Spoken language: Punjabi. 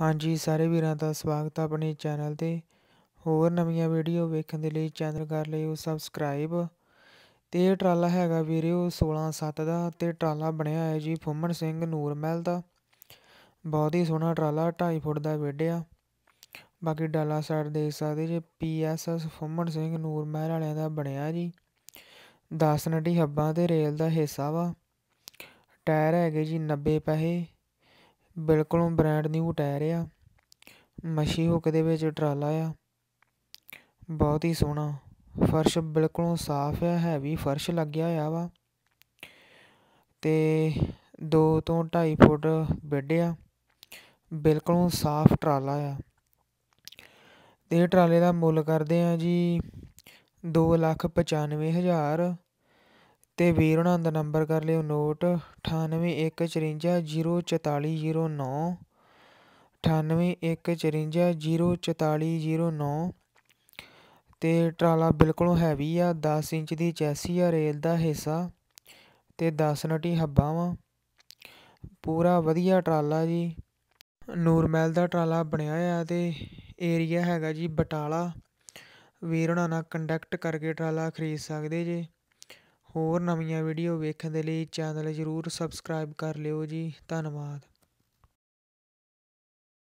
ਹਾਂਜੀ, ਸਾਰੇ ਵੀਰਾਂ ਦਾ ਸਵਾਗਤ ਹੈ ਆਪਣੇ ਚੈਨਲ ਤੇ। ਹੋਰ ਨਵੀਆਂ ਵੀਡੀਓ ਵੇਖਣ ਦੇ ਲਈ ਚੈਨਲ ਕਰ ਲਿਓ ਸਬਸਕ੍ਰਾਈਬ। ਤੇ ਇਹ ਟਰਾਲਾ ਹੈਗਾ ਵੀਰੇ ਉਹ 16 ਦਾ ਤੇ ਟਰਾਲਾ ਬਣਿਆ ਹੈ ਜੀ ਫੁੰਮਣ ਸਿੰਘ ਨੂਰਮਹਿਲ ਦਾ। ਬਹੁਤ ਹੀ ਸੋਹਣਾ ਟਰਾਲਾ 2.5 ਫੁੱਟ ਦਾ ਵਿੱਢਿਆ ਬਾਕੀ ਡਾਲਾ ਸਾਈਡ ਦੇਖ ਸਕਦੇ ਜੀ ਪੀਐਸਐਸ ਫੁੰਮਣ ਸਿੰਘ ਨੂਰਮਹਿਲ ਵਾਲਿਆਂ ਦਾ ਬਣਿਆ ਜੀ। 10 ਨਟੀ ਹੱਬਾਂ ਤੇ ਰੇਲ ਦਾ ਹਿੱਸਾ ਵਾ। ਟਾਇਰ ਹੈਗੇ ਜੀ 90 ਪੈਸੇ। ਬਿਲਕੁਲ ਬ੍ਰੈਂਡ ਨਿਊ ਟਾਇਰ ਆ। ਮੱਛੀ ਹੁੱਕ ਦੇ ਵਿੱਚ ਟਰਾਲਾ ਆ। ਬਹੁਤ ਹੀ ਸੋਹਣਾ। ਫਰਸ਼ ਬਿਲਕੁਲ ਸਾਫ਼ ਆ, ਹੈਵੀ ਫਰਸ਼ ਲੱਗਿਆ ਹੋਇਆ ਵਾ। ਤੇ 2 ਤੋਂ 2.5 ਫੁੱਟ ਬੈੱਡ ਆ। ਬਿਲਕੁਲ ਸਾਫ਼ ਟਰਾਲਾ ਆ। ਤੇ ਟਰਾਲੇ ਦਾ ਮੁੱਲ ਕਰਦੇ ਆ ਜੀ 2 ਲੱਖ 95 ਅਤੇ ਵੀਰ ਉਹਨਾਂ ਦਾ ਨੰਬਰ ਕਰ ਲਿਓ ਨੋਟ 9815404409 9815404409 ਅਤੇ ਟਰਾਲਾ ਬਿਲਕੁਲ ਹੈਵੀ ਆ 10 ਇੰਚ ਦੀ ਚੈਸੀ ਆ, ਰੇਲ ਦਾ ਹਿੱਸਾ ਅਤੇ 10 ਨਟੀ ਹੱਬਾਂ ਵਾ ਪੂਰਾ ਵਧੀਆ ਟਰਾਲਾ ਜੀ। ਨੂਰਮਹਿਲ ਦਾ ਟਰਾਲਾ ਬਣਿਆ ਆ ਤੇ ਏਰੀਆ ਹੈਗਾ ਜੀ ਬਟਾਲਾ। ਵੀਰ ਉਹਨਾਂ ਨਾਲ ਕੰਟੈਕਟ ਕਰਕੇ ਟਰਾਲਾ ਖਰੀਦ ਸਕਦੇ ਜੇ। ਹੋਰ ਨਵੀਆਂ ਵੀਡੀਓ ਵੇਖਣ ਦੇ ਲਈ ਚੈਨਲ ਜ਼ਰੂਰ ਸਬਸਕ੍ਰਾਈਬ ਕਰ ਲਿਓ ਜੀ। ਧੰਨਵਾਦ।